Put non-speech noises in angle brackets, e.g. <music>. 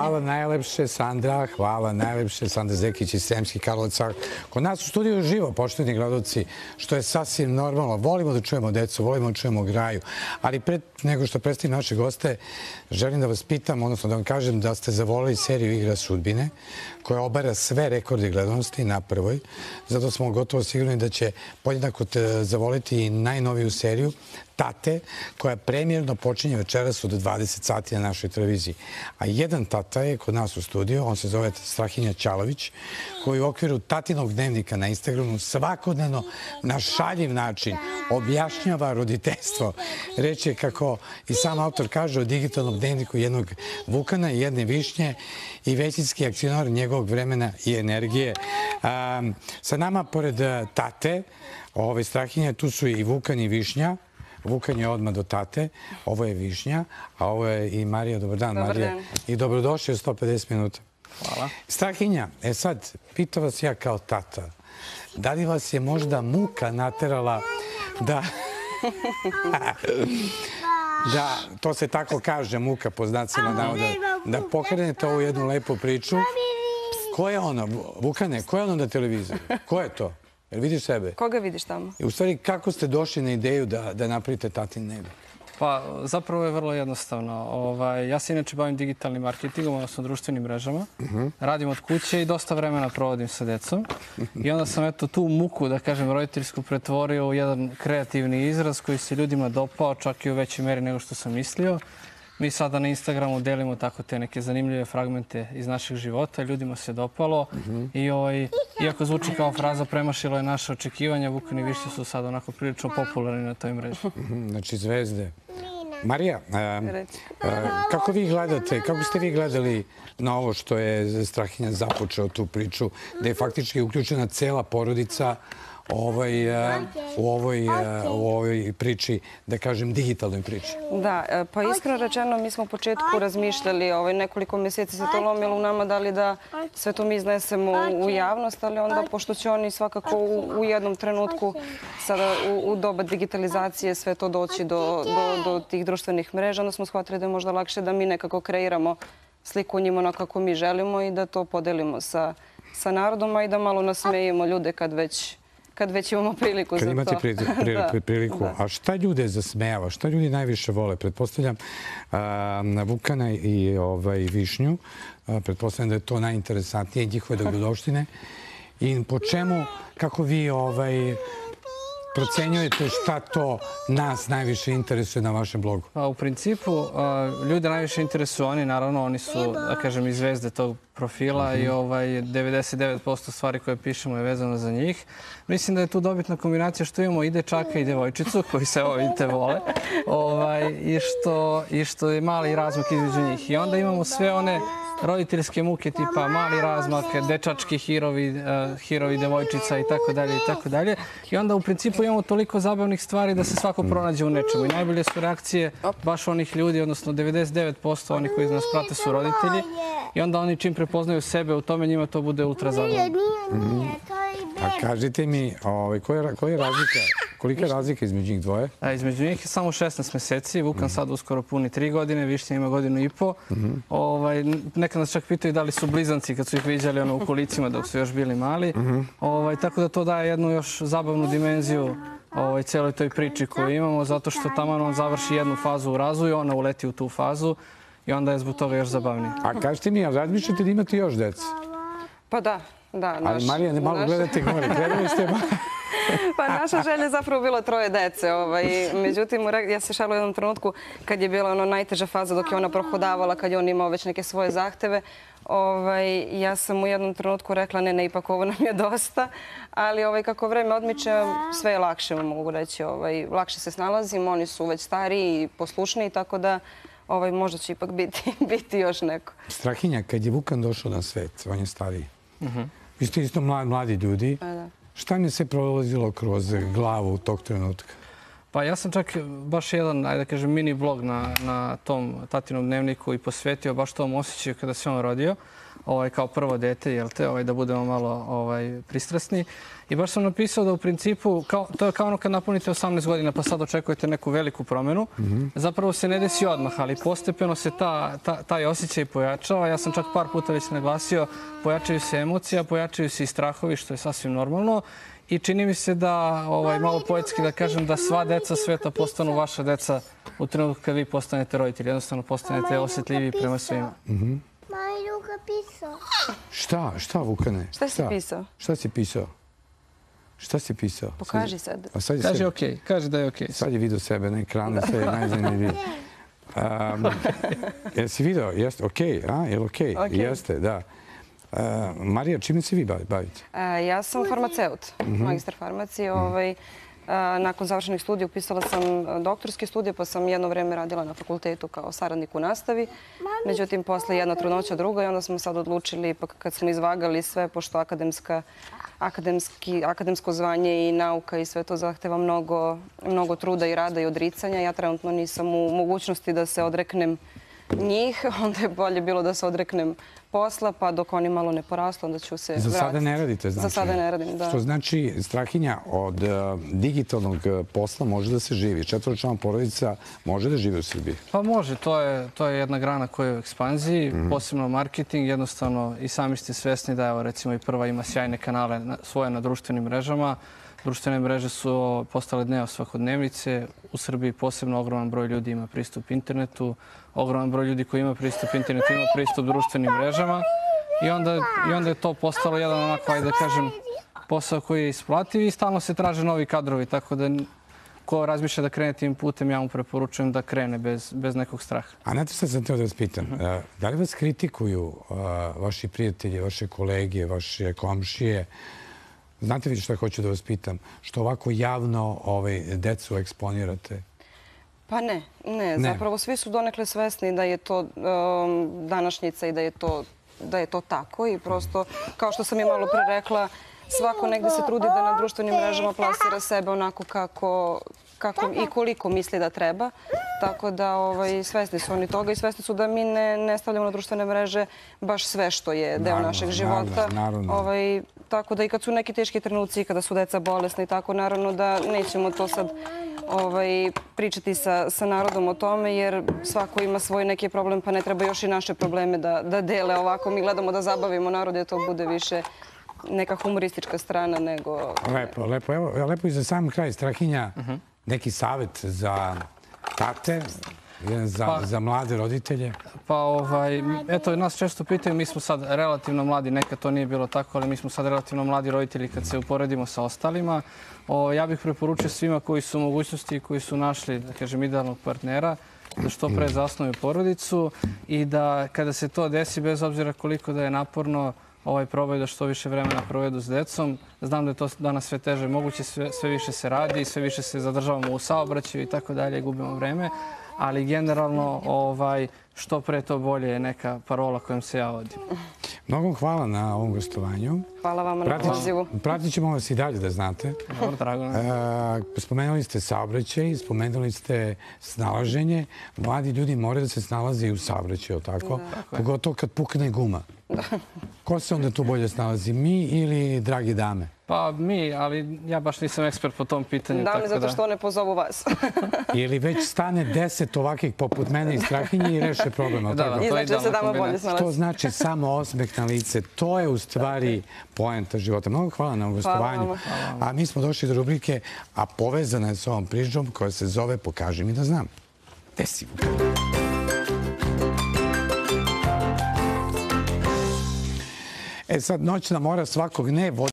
Hvala najlepše Sandra, hvala najlepše Sandra Zekić iz Sremskih Karlovaca. Kod nas u studiju živo, poštovni gledalci, što je sasvim normalno. Volimo da čujemo decu, volimo da čujemo graju, ali pre nego što predstavim naše goste, želim da vas pitam, odnosno da vam kažem da ste zavolili seriju Igra sudbine, koja obara sve rekorde gledanosti na prvoj. Zato smo gotovo sigurni da će podjednako zavoliti i najnoviju seriju Tate, koja premjerno počinje večeras od 20 sati na našoj televiziji. A jedan tata je kod nas u studiju, on se zove Strahinja Ćalović, koji u okviru tatinog dnevnika na Instagramu svakodnevno na šaljiv način objašnjava roditeljstvo. Reč je kako i sam autor kaže o digitalnom dnevniku jednog Vukana i jedne Višnje i većinski akcionar njegovog vremena i energije. sa nama, pored tate, ove Strahinje, tu su i Vukan i Višnja, Vukan je odmah do tate, ovo je Višnja, a ovo je i Marija. Dobar dan, Dobar Marija. Dan. I dobrodošli u 150 minuta. Hvala. Strahinja, e sad, pita vas ja kao tata, da li vas je možda muka naterala da... <laughs> da, to se tako kaže, muka po znacima navoda, da pokrenete ovu jednu lepu priču. Ko je ono, Vukane, ko je ono na televiziji? Ko je to? Jel vidiš sebe? Koga vidiš tamo? I u stvari, kako ste došli na ideju da, da napravite tatin nebo? Pa, zapravo je vrlo jednostavno. Ovaj, ja se inače bavim digitalnim marketingom, odnosno društvenim mrežama. Uh Radim od kuće i dosta vremena provodim sa decom. I onda sam eto tu muku, da kažem, roditeljsku pretvorio u jedan kreativni izraz koji se ljudima dopao, čak i u većoj meri nego što sam mislio. Mi sada na Instagramu delimo tako te neke zanimljive fragmente iz našeg života. Ljudima se dopalo i ovaj, iako zvuči kao fraza premašilo je naše očekivanja, Vukan i Višnje su sada onako prilično popularni na toj mreži. Mhm, znači zvezde. Marija, kako vi gledate, kako ste vi gledali na ovo što je Strahinja započeo tu priču, da je faktički uključena cela porodica ovaj, e, u, ovoj, e, u ovoj priči, da kažem, digitalnoj priči? Da, e, pa iskreno rečeno, mi smo u početku razmišljali, ovaj, nekoliko mjeseci se to lomilo u nama, da li da sve to mi iznesemo u javnost, ali onda, pošto će oni svakako u, jednom trenutku sada u, doba digitalizacije sve to doći do, do, do tih društvenih mreža, onda smo shvatili da je možda lakše da mi nekako kreiramo sliku njima ono kako mi želimo i da to podelimo sa, sa narodom, a i da malo nasmejemo ljude kad već kad već imamo priliku za to. Kad <laughs> imate priliku. A šta ljude zasmejava? Šta ljudi najviše vole? Pretpostavljam na Vukana i ovaj, Višnju. Pretpostavljam da je to najinteresantnije njihove <laughs> dobrodoštine. I po čemu, kako vi ovaj, procenjujete šta to nas najviše interesuje na vašem blogu? Pa, u principu, ljude najviše interesuju oni, naravno, oni su, da kažem, i zvezde tog profila i mhm. ovaj 99% stvari koje pišemo je vezano za njih. Mislim da je tu dobitna kombinacija što imamo i dečaka i devojčicu koji se ovo vidite vole ovaj, i, što, i što je mali razmak između njih. I onda imamo sve one roditeljske muke tipa mali razmak, dečački hirovi, uh, hirovi devojčica i tako dalje i tako dalje. I onda u principu imamo toliko zabavnih stvari da se svako pronađe u nečemu. I najbolje su reakcije baš onih ljudi, odnosno 99% oni koji nas prate su roditelji. I onda oni čim prepoznaju sebe u tome, njima to bude ultra zabavno. A kažite mi, ovaj, koja, je razlika, kolika je razlika između njih dvoje? A, između njih je samo 16 meseci. Vukan sad uskoro puni tri godine, Višnja ima godinu i po. ovaj, nekad nas čak pitaju da li su blizanci kad su ih viđali ono, u kolicima dok su još bili mali. ovaj, tako da to daje jednu još zabavnu dimenziju ovaj, celoj toj priči koju imamo, zato što tamo on završi jednu fazu u razvoju, ona uleti u tu fazu i onda je zbog toga još zabavnije. A kažete mi, a razmišljate da imate još deca? Pa da, da. Ali Marija, ne malo gledate gore, gledali ste <laughs> <laughs> Pa naša želja je zapravo bilo troje dece. Ovaj. Međutim, ja se šalu u jednom trenutku kad je bila ono najteža faza dok je ona prohodavala, kad je on imao već neke svoje zahteve. Ovaj, ja sam u jednom trenutku rekla ne, ne, ipak ovo nam je dosta. Ali ovaj, kako vreme odmiče, sve je lakše, mogu reći. Ovaj, lakše se snalazim, oni su već stariji i poslušniji, tako da ovaj, možda će ipak biti, <laughs> biti još neko. Strahinja, kad je Vukan došao na svet, on je stariji. Uh Vi ste isto mladi, mladi ljudi. Pa da. Šta mi se prolazilo kroz glavu tog trenutka? Pa ja sam čak baš jedan, ajde da kažem, mini blog na, na tom tatinom dnevniku i posvetio baš tom osjećaju kada se on rodio ovaj, kao prvo dete, jel te, ovaj, da budemo malo ovaj, pristrasni. I baš sam napisao da u principu, kao, to je kao ono kad napunite 18 godina pa sad očekujete neku veliku promenu, mm -hmm. zapravo se ne desi odmah, ali postepeno se ta, ta, taj osjećaj pojačava. Ja sam čak par puta već naglasio, pojačaju se emocija, pojačaju se i strahovi, što je sasvim normalno. I čini mi se da, ovaj, malo poetski da kažem, da sva deca sveta postanu vaša deca u trenutku kad vi postanete roditelji. Jednostavno postanete osjetljivi prema svima. Mm -hmm. Moj Luka pisao. Šta? Šta, Vukane? Šta si pisao? Šta si pisao? Šta si pisao? Pokaži sad. A sad je Kaže sebe- okej, kaže da je okej. Okay. Sad je vidio sebe na ekranu, sve je najzanimljivije. <laughs> Um, jesi video? Jeste, okej, a? Je li okej? Okej. Jeste, da. Uh, Marija, čime se vi bavi- bavite? E, ja sam farmaceut, magistar farmacije. Ovaj, e, nakon završenih studija upisala sam doktorske studije, pa sam jedno vreme radila na fakultetu kao saradnik u nastavi. Međutim, posle jedna trudnoća druga i onda smo sad odlučili, ipak kad smo izvagali sve, pošto akademska, akademski, akademsko zvanje i nauka i sve to zahteva mnogo, mnogo truda i rada i odricanja. Ja trenutno nisam u mogućnosti da se odreknem njih, <laughs> onda je bolje bilo da se odreknem posla, pa dok oni malo ne porastu, onda ću se Za sada vratiti. ne radite, znači? Za sada ne radim, da. Što znači, Strahinja, od uh, digitalnog uh, posla može da se živi. Četvoročlana porodica može da živi u Srbiji. Pa može, to je, to je jedna grana koja je u ekspanziji, posebno marketing. Jednostavno i sami ste svesni da evo recimo i prva ima sjajne kanale na, svoje na društvenim mrežama. Društvene mreže su postale dnevno svakodnevnice. U Srbiji posebno ogroman broj ljudi ima pristup internetu. Ogroman broj ljudi koji ima pristup internetu ima pristup društvenim mrežama. I onda, I onda je to postalo jedan onako, ajde da kažem, posao koji je isplativ i stalno se traže novi kadrovi. Tako da ko razmišlja da krene tim putem, ja mu preporučujem da krene bez, bez nekog straha. A znate šta sam teo da vas pitam? Uh, Da li vas kritikuju vaši prijatelji, vaše kolege, vaše komšije? Znate vi šta hoću da vas pitam? Što ovako javno ovaj, decu eksponirate? Pa ne, ne. Zapravo svi su donekle svesni da je to um, današnjica i da je to da je to tako i prosto, kao što sam i malo pre rekla, svako negde se trudi da na društvenim mrežama plasira sebe onako kako, kako i koliko misli da treba. Tako da ovaj, svesni su oni toga i svesni su da mi ne, ne stavljamo na društvene mreže baš sve što je deo Naravno, našeg naravno, života. naravno. Ovaj, tako da i kad su neki teški trenuci i kada su deca bolesna i tako, naravno da nećemo to sad ovaj, pričati sa, sa narodom o tome, jer svako ima svoj neki problem, pa ne treba još i naše probleme da, da dele ovako. Mi gledamo da zabavimo narod, da to bude više neka humoristička strana nego... Lepo, lepo. Evo, lepo i za sam kraj, Strahinja, neki savet za tate, za, Pa- za mlade roditelje. Pa ovaj, eto, nas često pitaju, mi smo sad relativno mladi, nekad to nije bilo tako, ali mi smo sad relativno mladi roditelji kad se uporedimo sa ostalima. O, ja bih preporučio svima koji su u mogućnosti i koji su našli, da kažem, idealnog partnera, da što pre zasnuju porodicu i da kada se to desi, bez obzira koliko da je naporno, ovaj, probaju da što više vremena provedu s decom. Znam da je to danas sve teže moguće, sve, sve više se radi, sve više se zadržavamo u saobraćaju i tako dalje, gubimo vreme. Ali generalno, ovaj, što pre to bolje je neka parola kojom se ja vodim. Mnogo vam hvala na ovom gostovanju. Hvala vama na pozivu. pratit ćemo vas i dalje, da znate. Dobro, drago nam. je. E, spomenuli ste saobraćaj, spomenuli ste snalaženje. Mladi ljudi moraju da se snalaze i u saobraćaju, tako? Pogotovo kad pukne guma. Ko se onda tu bolje snalazi, mi ili dragi dame? Pa mi, ali ja baš nisam ekspert po tom pitanju. Da mi tako zato da... što ne pozovu vas. <laughs> Ili već stane deset ovakvih poput mene i strahinje i reše problem, ali Da, tako? da. I znači da se dama bolje kombinacija. To snalazi. znači samo osmeh na lice. To je u stvari poenta života. Mnogo hvala na gostovanju. A mi smo došli do rubrike, a povezana je s ovom prižom koja se zove Pokaži mi da znam. Gde si? E sad, noćna mora svakog ne vodi